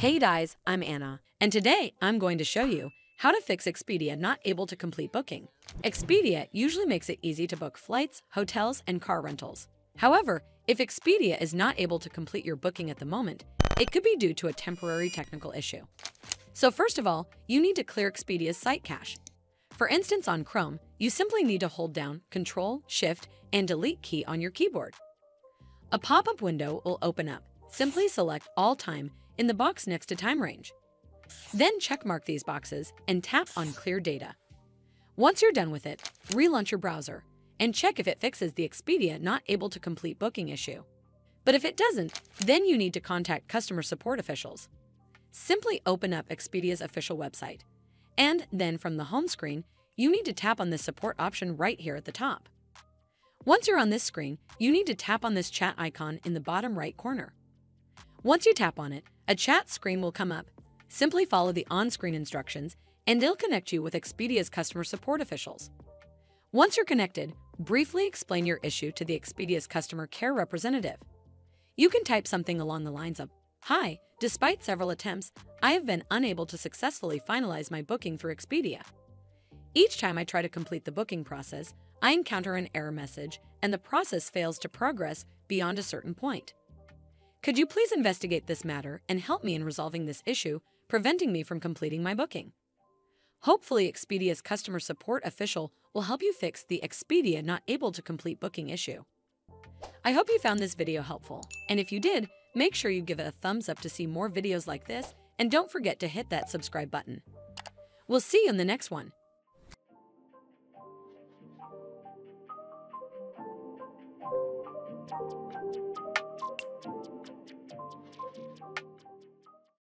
Hey guys, I'm Anna, and today I'm going to show you how to fix Expedia not able to complete booking. Expedia usually makes it easy to book flights, hotels, and car rentals. However, if Expedia is not able to complete your booking at the moment, it could be due to a temporary technical issue. So first of all, you need to clear Expedia's site cache. For instance, on Chrome, you simply need to hold down Control, Shift, and Delete key on your keyboard. A pop-up window will open up. Simply select All Time in the box next to time range. Then checkmark these boxes and tap on Clear Data. Once you're done with it, relaunch your browser and check if it fixes the Expedia not able to complete booking issue. But if it doesn't, then you need to contact customer support officials. Simply open up Expedia's official website. And then from the home screen, you need to tap on the support option right here at the top. Once you're on this screen, you need to tap on this chat icon in the bottom right corner. Once you tap on it, a chat screen will come up. Simply follow the on-screen instructions, and they'll connect you with Expedia's customer support officials. Once you're connected, briefly explain your issue to the Expedia's customer care representative. You can type something along the lines of, Hi, despite several attempts, I have been unable to successfully finalize my booking through Expedia. Each time I try to complete the booking process, I encounter an error message and the process fails to progress beyond a certain point. Could you please investigate this matter and help me in resolving this issue, preventing me from completing my booking? Hopefully, Expedia's customer support official will help you fix the Expedia not able to complete booking issue. I hope you found this video helpful, and if you did, make sure you give it a thumbs up to see more videos like this, and don't forget to hit that subscribe button. We'll see you in the next one. you